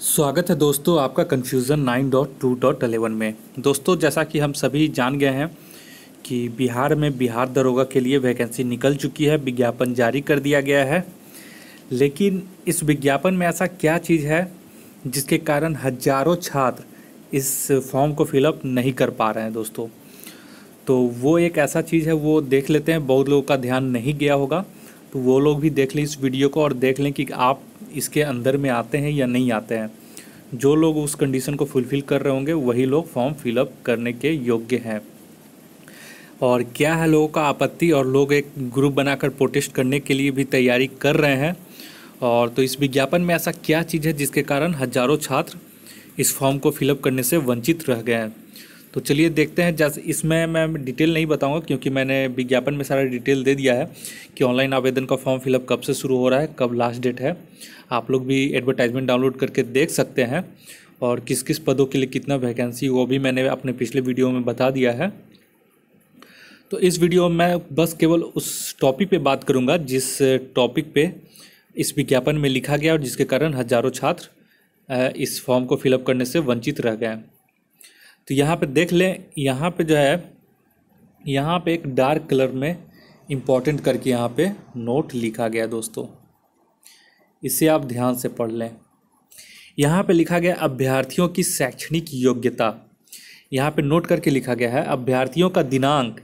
स्वागत है दोस्तों आपका confusion nine dot two dot eleven में। दोस्तों, जैसा कि हम सभी जान गए हैं कि बिहार में बिहार दरोगा के लिए वैकेंसी निकल चुकी है, विज्ञापन जारी कर दिया गया है। लेकिन इस विज्ञापन में ऐसा क्या चीज़ है जिसके कारण हज़ारों छात्र इस फॉर्म को फिलअप नहीं कर पा रहे हैं दोस्तों? तो वो एक ऐसा चीज़ है, वो देख लेते हैं, बहुत लोगों का ध्यान नहीं गया होगा। तो वो लोग भी देख लें इस वीडियो को और देख लें कि आप इसके अंदर में आते हैं या नहीं आते हैं। जो लोग उस कंडीशन को फुलफ़िल कर रहे होंगे, वही लोग फॉर्म फिलअप करने के योग्य हैं। और क्या है लोगों का आपत्ति? और लोग एक ग्रुप बनाकर प्रोटेस्ट करने के लिए भी तैयारी कर रहे हैं। और तो इस विज्ञापन में ऐसा क्या चीज़ है जिसके कारण हज़ारों छात्र इस फॉर्म को फिलअप करने से वंचित रह गए हैं? तो चलिए देखते हैं, जैसे इसमें मैं डिटेल नहीं बताऊँगा, क्योंकि मैंने विज्ञापन में सारा डिटेल दे दिया है कि ऑनलाइन आवेदन का फॉर्म फिलअप कब से शुरू हो रहा है, कब लास्ट डेट है। आप लोग भी एडवर्टाइजमेंट डाउनलोड करके देख सकते हैं, और किस किस पदों के लिए कितना वैकेंसी वो भी मैंने अपने पिछले वीडियो में बता दिया है। तो इस वीडियो में मैं बस केवल उस टॉपिक पे बात करूँगा, जिस टॉपिक पे इस विज्ञापन में लिखा गया और जिसके कारण हज़ारों छात्र इस फॉर्म को फिलअप करने से वंचित रह गए तो यहाँ पे देख लें, यहाँ पे जो है, यहाँ पे एक डार्क कलर में इम्पोर्टेंट करके यहाँ पे नोट लिखा गया दोस्तों। इसे आप ध्यान से पढ़ लें। यहाँ पे लिखा गया अभ्यर्थियों की शैक्षणिक योग्यता। यहाँ पे नोट करके लिखा गया है, अभ्यर्थियों का दिनांक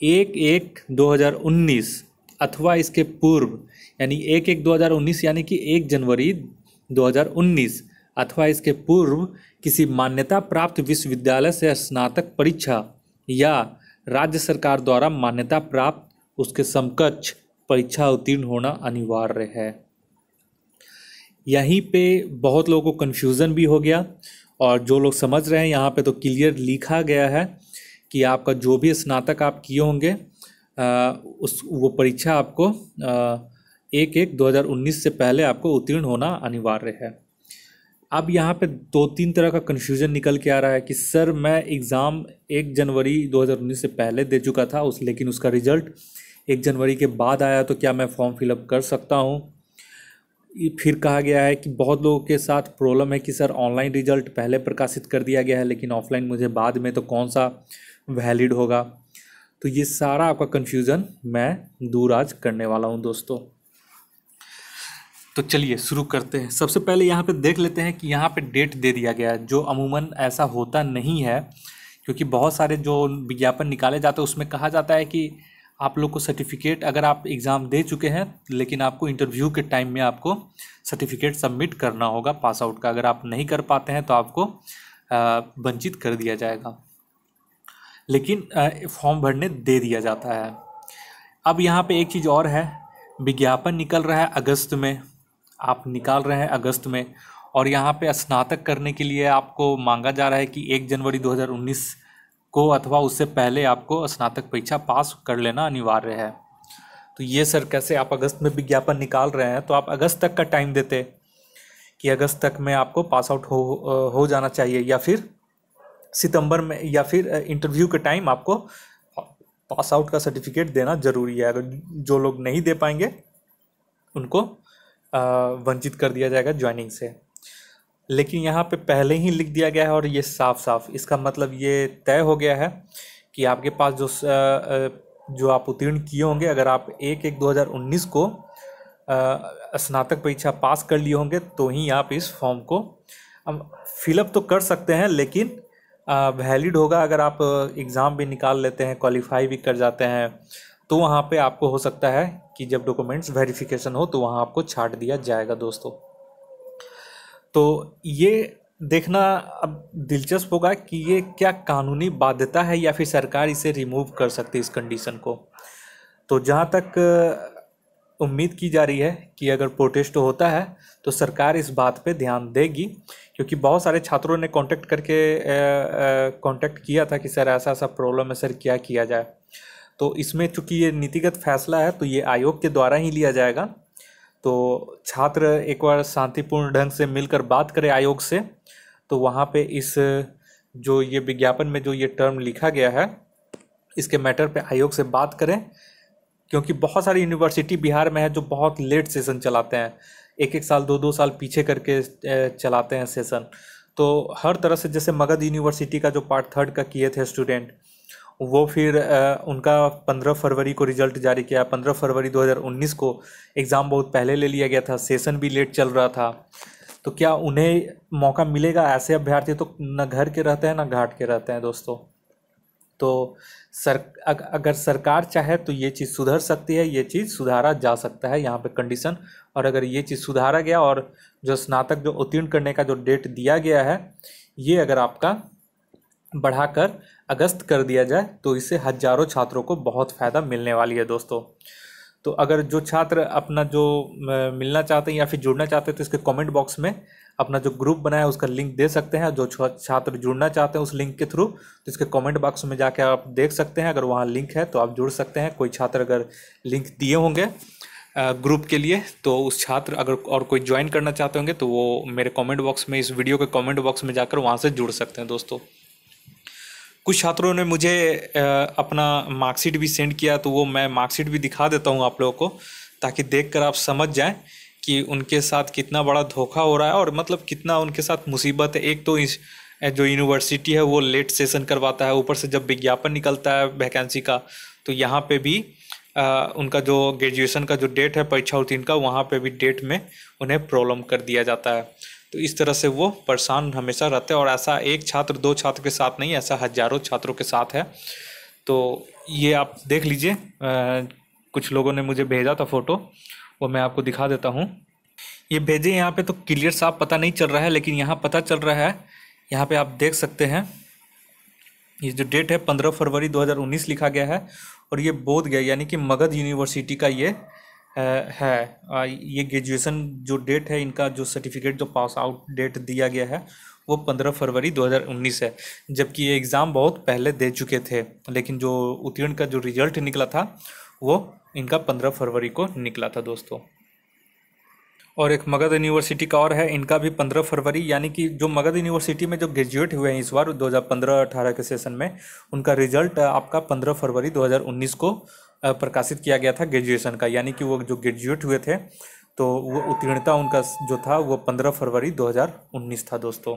एक एक 2019 अथवा इसके पूर्व, यानी एक एक 2019 यानी कि एक जनवरी 2019 अथवा इसके पूर्व किसी मान्यता प्राप्त विश्वविद्यालय से स्नातक परीक्षा या राज्य सरकार द्वारा मान्यता प्राप्त उसके समकक्ष परीक्षा उत्तीर्ण होना अनिवार्य है। यहीं पे बहुत लोगों को कन्फ्यूज़न भी हो गया और जो लोग समझ रहे हैं यहाँ पे तो क्लियर लिखा गया है कि आपका जो भी स्नातक आप किए होंगे उस वो परीक्षा आपको आ, एक एक 2019 से पहले आपको उत्तीर्ण होना अनिवार्य है। अब यहाँ पे दो तीन तरह का कन्फ्यूज़न निकल के आ रहा है कि, सर, मैं एग्ज़ाम एक जनवरी 2019 से पहले दे चुका था, उस, लेकिन उसका रिज़ल्ट एक जनवरी के बाद आया तो क्या मैं फॉर्म फिलअप कर सकता हूँ? फिर कहा गया है कि बहुत लोगों के साथ प्रॉब्लम है कि, सर ऑनलाइन रिज़ल्ट पहले प्रकाशित कर दिया गया है, लेकिन ऑफलाइन मुझे बाद में तो कौन सा वैलिड होगा? तो ये सारा आपका कन्फ्यूज़न मैं दूर आज करने वाला हूँ, दोस्तों। तो चलिए शुरू करते हैं। सबसे पहले यहाँ पे देख लेते हैं कि यहाँ पे डेट दे दिया गया है, जो अमूमन ऐसा होता नहीं है, क्योंकि बहुत सारे जो विज्ञापन निकाले जाते हैं, उसमें कहा जाता है कि आप लोग को सर्टिफिकेट अगर आप एग्ज़ाम दे चुके हैं, लेकिन आपको इंटरव्यू के टाइम में आपको सर्टिफिकेट सबमिट करना होगा पास आउट का। अगर आप नहीं कर पाते हैं तो आपको वंचित कर दिया जाएगा। लेकिन फॉर्म भरने दे दिया जाता है। अब यहाँ पे एक चीज़ और है, विज्ञापन निकल रहा है अगस्त में। आप निकाल रहे हैं अगस्त में और यहाँ पे स्नातक करने के लिए आपको मांगा जा रहा है कि एक जनवरी 2019 को अथवा उससे पहले आपको स्नातक परीक्षा पास कर लेना अनिवार्य है। तो ये सर कैसे आप अगस्त में विज्ञापन निकाल रहे हैं तो आप अगस्त तक का टाइम देते कि अगस्त तक में आपको पास आउट हो हो जाना चाहिए या फिर सितंबर में या फिर इंटरव्यू के टाइम आपको पास आउट का सर्टिफिकेट देना ज़रूरी है। अगर जो लोग नहीं दे पाएँगे, उनको वंचित कर दिया जाएगा ज्वाइनिंग से। लेकिन यहाँ पे पहले ही लिख दिया गया है और ये साफ़ साफ़ इसका मतलब ये तय हो गया है कि आपके पास जो जो आप उत्तीर्ण किए होंगे, अगर आप एक एक 2019 को स्नातक परीक्षा पास कर लिए होंगे तो ही आप इस फॉर्म को फिलअप तो कर सकते हैं, लेकिन वैलिड होगा अगर आप एग्ज़ाम भी निकाल लेते हैं क्वालिफाई भी कर जाते हैं तो वहाँ पे आपको हो सकता है कि जब डॉक्यूमेंट्स वेरिफिकेशन हो तो वहाँ आपको छाट दिया जाएगा दोस्तों। तो ये देखना अब दिलचस्प होगा कि ये क्या कानूनी बाध्यता है या फिर सरकार इसे रिमूव कर सकती है इस कंडीशन को। तो जहाँ तक उम्मीद की जा रही है कि अगर प्रोटेस्ट होता है तो सरकार इस बात पे ध्यान देगी, क्योंकि बहुत सारे छात्रों ने कांटेक्ट करके कांटेक्ट किया था कि सर ऐसा ऐसा प्रॉब्लम है, सर क्या किया जाए। तो इसमें चूँकि ये नीतिगत फैसला है तो ये आयोग के द्वारा ही लिया जाएगा। तो छात्र एक बार शांतिपूर्ण ढंग से मिलकर बात करें आयोग से तो वहाँ पे इस जो ये विज्ञापन में जो ये टर्म लिखा गया है, इसके मैटर पे आयोग से बात करें, क्योंकि बहुत सारी यूनिवर्सिटी बिहार में है जो बहुत लेट सेशन चलाते हैं। एक एक साल दो दो साल पीछे करके चलाते हैं सेशन। तो हर तरह से जैसे मगध यूनिवर्सिटी का जो पार्ट थर्ड का किए थे स्टूडेंट वो फिर उनका पंद्रह फरवरी को रिज़ल्ट जारी किया। पंद्रह फरवरी 2019 को एग्ज़ाम बहुत पहले ले लिया गया था। सेशन भी लेट चल रहा था। तो क्या उन्हें मौका मिलेगा ऐसे अभ्यर्थी? तो न घर के रहते हैं, ना घाट के रहते हैं दोस्तों। तो सर अगर सरकार चाहे तो ये चीज़ सुधर सकती है, ये चीज़ सुधारा जा सकता है यहाँ पे कंडीशन। और अगर ये चीज़ सुधारा गया और जो स्नातक जो उत्तीर्ण करने का जो डेट दिया गया है, ये अगर आपका बढ़ाकर अगस्त कर दिया जाए तो इससे हज़ारों छात्रों को बहुत फ़ायदा मिलने वाली है दोस्तों। तो अगर जो छात्र अपना जो मिलना चाहते हैं या फिर जुड़ना चाहते हैं तो इसके कमेंट बॉक्स में अपना जो ग्रुप बनाया है, उसका लिंक दे सकते हैं। जो छात्र जुड़ना चाहते हैं, उस लिंक के थ्रू तो इसके कमेंट बॉक्स में जाके आप देख सकते हैं। अगर वहाँ लिंक है तो आप जुड़ सकते हैं। कोई छात्र अगर लिंक दिए होंगे ग्रुप के लिए तो उस छात्र अगर और कोई ज्वाइन करना चाहते होंगे तो वो मेरे कमेंट बॉक्स में, इस वीडियो के कमेंट बॉक्स में जाकर वहाँ से जुड़ सकते हैं दोस्तों। कुछ छात्रों ने मुझे अपना मार्कशीट भी सेंड किया तो वो मैं मार्कशीट भी दिखा देता हूँ आप लोगों को ताकि देखकर आप समझ जाएँ कि उनके साथ कितना बड़ा धोखा हो रहा है और मतलब कितना उनके साथ मुसीबत है। एक तो इस जो यूनिवर्सिटी है वो लेट सेशन करवाता है ऊपर से जब विज्ञापन निकलता है वैकेंसी का तो यहाँ पे भी आ, उनका जो ग्रेजुएशन का जो डेट है परीक्षा उत्तीर्ण का वहाँ पे भी डेट में उन्हें प्रॉब्लम कर दिया जाता है। तो इस तरह से वो परेशान हमेशा रहते हैं और ऐसा एक छात्र, दो छात्र के साथ नहीं, ऐसा हज़ारों छात्रों के साथ है। तो ये आप देख लीजिए कुछ लोगों ने मुझे भेजा था फ़ोटो, वो मैं आपको दिखा देता हूँ। ये भेजे यहाँ पे तो क्लियर साफ़ पता नहीं चल रहा है, लेकिन यहाँ पता चल रहा है, यहाँ पे आप देख सकते हैं। ये जो डेट है, पंद्रह फरवरी 2019 लिखा गया है, और ये बोध गया, यानी कि मगध यूनिवर्सिटी का ये है। ये ग्रेजुएशन जो डेट है, इनका जो सर्टिफिकेट जो पास आउट डेट दिया गया है, वो पंद्रह फरवरी 2019 है। जबकि ये एग्ज़ाम बहुत पहले दे चुके थे, लेकिन जो उत्तीर्ण का जो रिज़ल्ट निकला था, वो इनका पंद्रह फरवरी को निकला था दोस्तों। और एक मगध यूनिवर्सिटी का और है, इनका भी पंद्रह फरवरी, यानी कि जो मगध यूनिवर्सिटी में जो ग्रेजुएट हुए हैं इस बार 2015-18 के सेशन में, उनका रिज़ल्ट आपका पंद्रह फरवरी 2019 को प्रकाशित किया गया था ग्रेजुएशन का, यानी कि वो जो ग्रेजुएट हुए थे तो वो उत्तीर्णता उनका जो था, वो पंद्रह फरवरी 2019 था दोस्तों।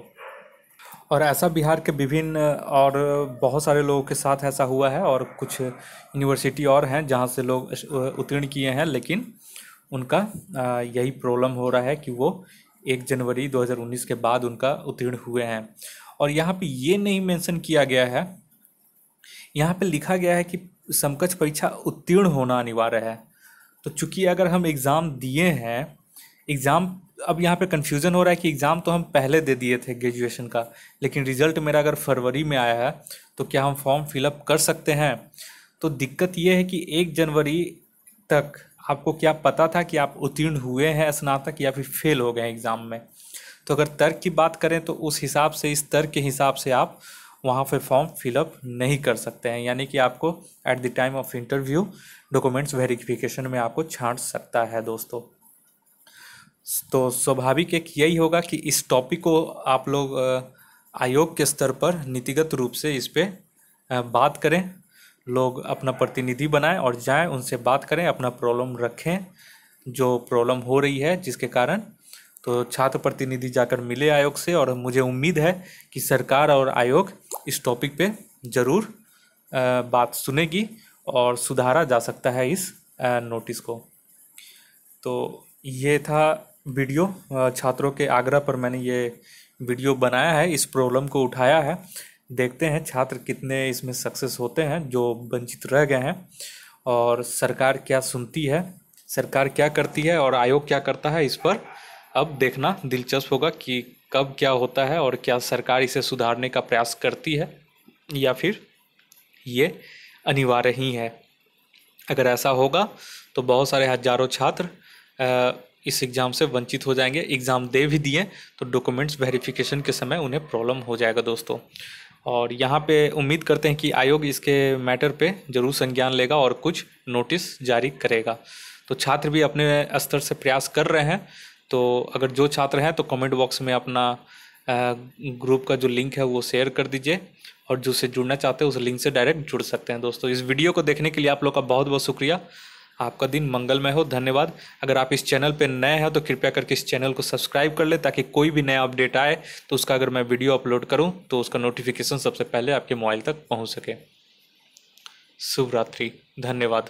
और ऐसा बिहार के विभिन्न, और बहुत सारे लोगों के साथ ऐसा हुआ है, और कुछ यूनिवर्सिटी और हैं, जहाँ से लोग उत्तीर्ण किए हैं, लेकिन उनका यही प्रॉब्लम हो रहा है कि वो एक जनवरी 2019 के बाद उनका उत्तीर्ण हुए हैं। और यहाँ पे ये नहीं मेंशन किया गया है, यहाँ पे लिखा गया है कि समकक्ष परीक्षा उत्तीर्ण होना अनिवार्य है। तो चूँकि अगर हम एग्ज़ाम दिए हैं, एग्ज़ाम, अब यहाँ पे कन्फ्यूज़न हो रहा है कि एग्ज़ाम तो हम पहले दे दिए थे ग्रेजुएशन का, लेकिन रिज़ल्ट मेरा अगर फरवरी में आया है तो क्या हम फॉर्म फिलअप कर सकते हैं? तो दिक्कत ये है कि एक जनवरी तक आपको क्या पता था कि आप उत्तीर्ण हुए हैं स्नातक या फिर फेल हो गए एग्ज़ाम में? तो अगर तर्क की बात करें तो उस हिसाब से, इस तर्क के हिसाब से आप वहाँ पे फॉर्म फिलअप नहीं कर सकते हैं। यानी कि आपको at the time of interview documents verification में आपको छांट सकता है दोस्तों। तो स्वाभाविक एक यही होगा कि इस टॉपिक को आप लोग आयोग के स्तर पर नीतिगत रूप से इस पर बात करें। लोग अपना प्रतिनिधि बनाएँ और जाएँ, उनसे बात करें, अपना प्रॉब्लम रखें। जो प्रॉब्लम हो रही है, जिसके कारण तो छात्र प्रतिनिधि जाकर मिले आयोग से और मुझे उम्मीद है कि सरकार और आयोग इस टॉपिक पे ज़रूर बात सुनेगी और सुधारा जा सकता है इस नोटिस को। तो ये था वीडियो छात्रों के आग्रह पर मैंने ये वीडियो बनाया है, इस प्रॉब्लम को उठाया है। देखते हैं छात्र कितने इसमें सक्सेस होते हैं, जो वंचित रह गए हैं और सरकार क्या सुनती है, सरकार क्या करती है और आयोग क्या करता है इस पर अब देखना दिलचस्प होगा कि कब क्या होता है और क्या सरकार इसे सुधारने का प्रयास करती है, या फिर ये अनिवार्य ही है। अगर ऐसा होगा तो बहुत सारे हज़ारों छात्र इस एग्ज़ाम से वंचित हो जाएँगे। एग्ज़ाम दे भी दिए तो डॉक्यूमेंट्स वेरिफिकेशन के समय उन्हें प्रॉब्लम हो जाएगा दोस्तों। और यहाँ पे उम्मीद करते हैं कि आयोग इसके मैटर पे ज़रूर संज्ञान लेगा और कुछ नोटिस जारी करेगा। तो छात्र भी अपने स्तर से प्रयास कर रहे हैं तो अगर जो छात्र हैं तो कमेंट बॉक्स में अपना ग्रुप का जो लिंक है, वो शेयर कर दीजिए। और जो से जुड़ना चाहते हैं, उस लिंक से डायरेक्ट जुड़ सकते हैं दोस्तों। इस वीडियो को देखने के लिए आप लोग का बहुत बहुत शुक्रिया। आपका दिन मंगलमय हो। धन्यवाद। अगर आप इस चैनल पर नए हैं तो कृपया करके इस चैनल को सब्सक्राइब कर ले, ताकि कोई भी नया अपडेट आए तो उसका अगर मैं वीडियो अपलोड करूँ तो उसका नोटिफिकेशन सबसे पहले आपके मोबाइल तक पहुँच सके। शुभ रात्रि धन्यवाद।